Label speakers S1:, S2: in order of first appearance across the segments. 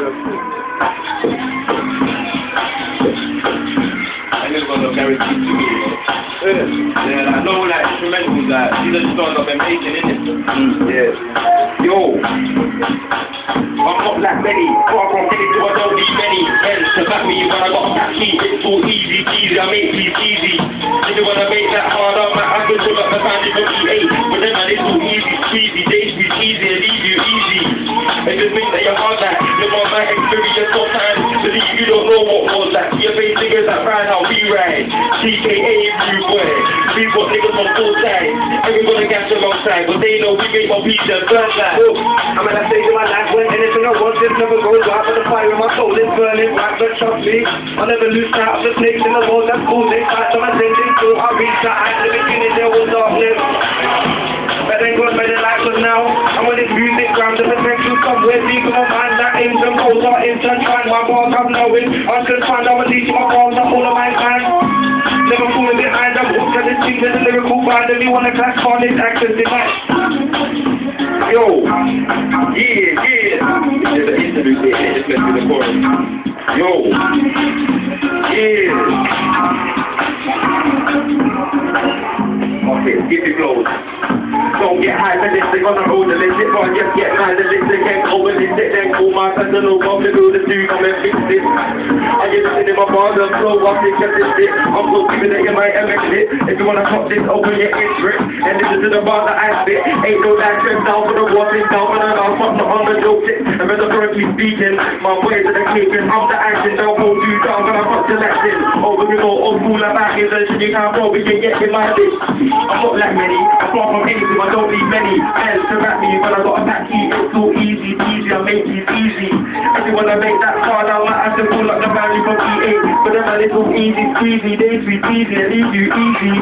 S1: I never got no guarantee to me. Yeah, like, no, like, instrumentals, like, these are the songs I've been making, innit?
S2: Mm.
S1: Yeah. Yo. I'm not like many, far from any to I don't need many ends to back me when I got that key. It's all easy, easy, I make these easy. TKA, you. We got niggas on full sides. Everybody gas alongside, but they know we make my pizza burn like.
S2: I'm at a stage of my life when anything I want just never goes right, but the fire in my soul is burning right, but trust me, I'll never lose sight of the snakes in the walls that pull they fight, so I'm through, I reach that height, in the beginning there was darkness. But then God made the light, but now, I'm on this music ground, the potential somewhere deep in my mind, that aims and goals are intertwined, my bars I'm knowing, I'm confined, I'm unleashing my balls, I'm all of mankind. randomly want to o'clock, call it access tonight.
S1: Yo, yeah, yeah. An interview, yeah. Yo, yeah. Okay, get it close. Don't get high, let on the road, let it on, just get mad, let it stick and go, let it my personal, bomb to do the two. come and fix it in my bar, the flow, I'm of this shit. I'm so that you might have mixed. If you wanna pop this, open your Rick, and listen to the bar that I spit. Ain't no trip down for the waters, down for the mouth, fuck not on the joke shit. And metaphorically speaking, my ways are the caving, I'm the action, don't hold you down, but I'm not selecting. Over you go, old school, I'm back in the shit, you can't go, we get in my bitch. I'm not like many, I'm far from anything, I don't need many. Hands to rap me, but I got value. But then it's so easy, squeezy, they sweet, easy, and leave you easy.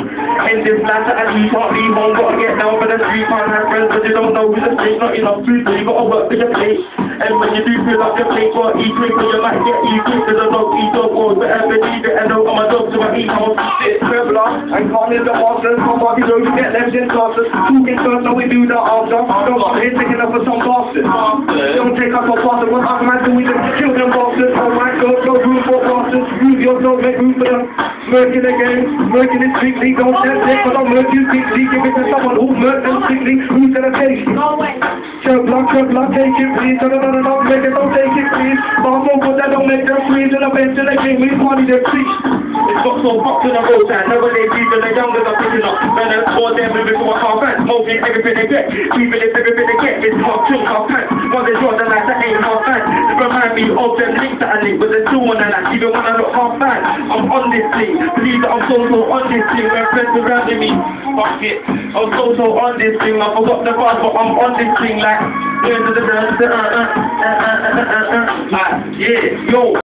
S1: In this that I leave, can't leave home, gotta get down for the street, can't have friends, but you don't know who's the street, not enough food, so you gotta work for your plate. And when you do fill up your plate, gotta eat quick, but you might get eat quick, cause I don't eat dog balls, but I believe it, and know I'm a dog, so I eat home.
S2: Shit, Quibbler, and you know you get left in classes. Talking first, and we do the after. Don't come here taking up for some bastards. Don't take up for bastard, what other man make room murk in the game, murk in the street league, don't tell that, but I'll murk you quickly, give it to someone who murk them quickly, who's in a face?
S3: Chirp, block,
S2: chirp, block, take it, please, no, no, no, no, no, make it, don't take it, please, bomb over that, don't make them freeze, in a bench, in a game, we party their feet.
S1: It's got so fucked in the road. roadside, never they see, till the youngers are picking up, man, it's them, before I can't find, smoking everything they get, even if everything they get, it's hard to, can't find, one I'm on this thing. Believe that I'm so so on this thing. My friends surrounding me. Fuck it. I'm so so on this thing. I forgot the past, but I'm on this thing. Like, yeah, yo.